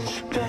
嗯。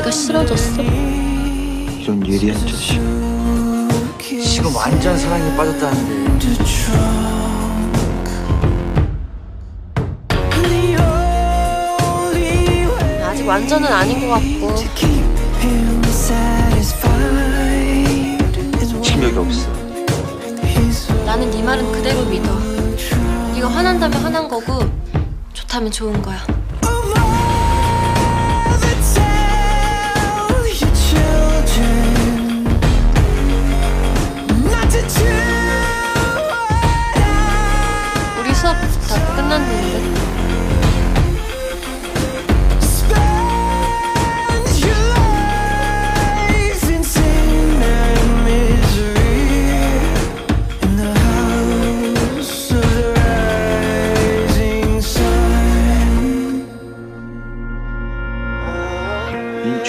내가 싫어졌어? 이런 예리한 자식. 지금 완전 사랑에 빠졌다는데 아직 완전은 아닌 것 같고. 실력이 없어. 나는 네 말은 그대로 믿어. 네가 화난다면 화난 거고 좋다면 좋은 거야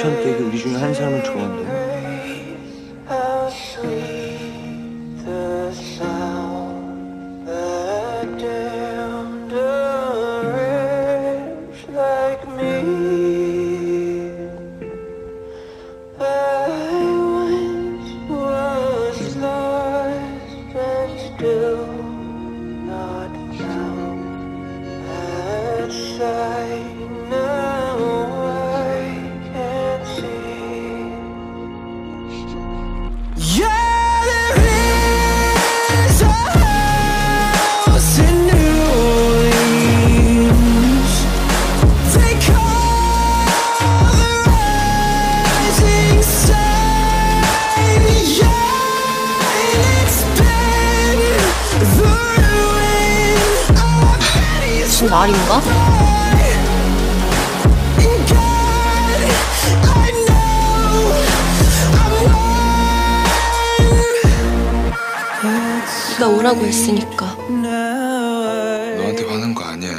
인천 댁에 우리 중에 한 사람을 좋아한다 무슨 one. 네가 오라고 했으니까 너한테 반한 거 아니야.